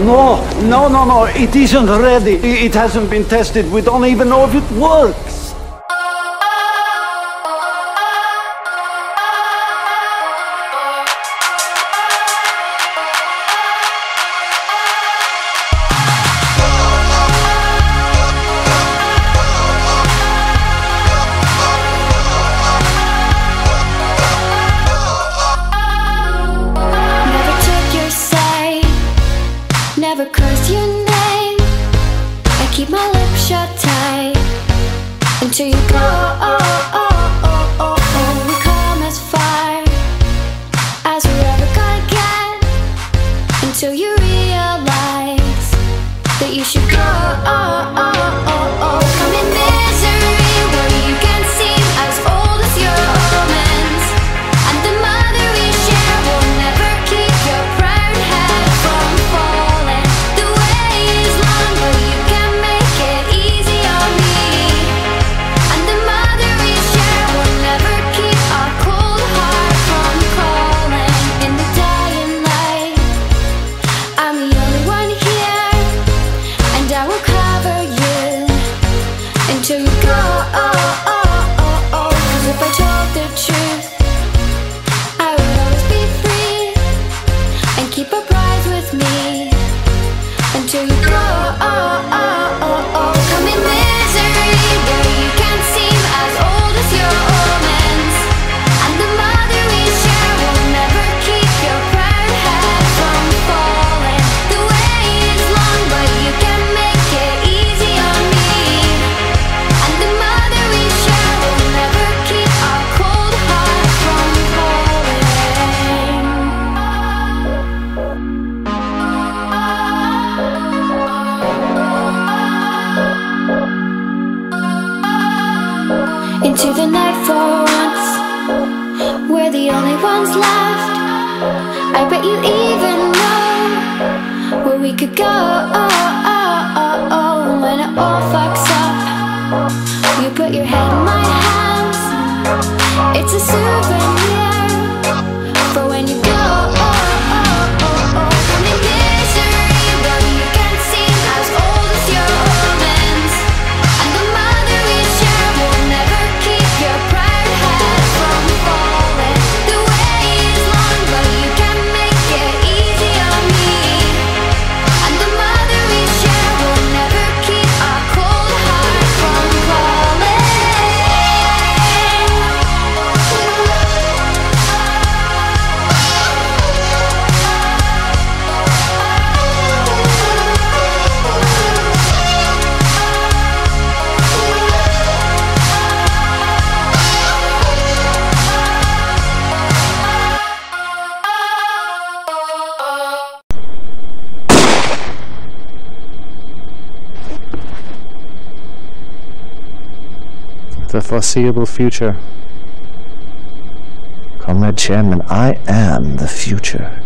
No, no, no, no. It isn't ready. It hasn't been tested. We don't even know if it works. tight until you go. Oh, oh, oh, and we come as far as we ever gonna get until you realize that you should go. 就一个 into the night for once. We're the only ones left. I bet you even know where we could go. Oh, oh, oh, when it all fucks up, you put your head. the foreseeable future. Comrade Chairman, I am the future.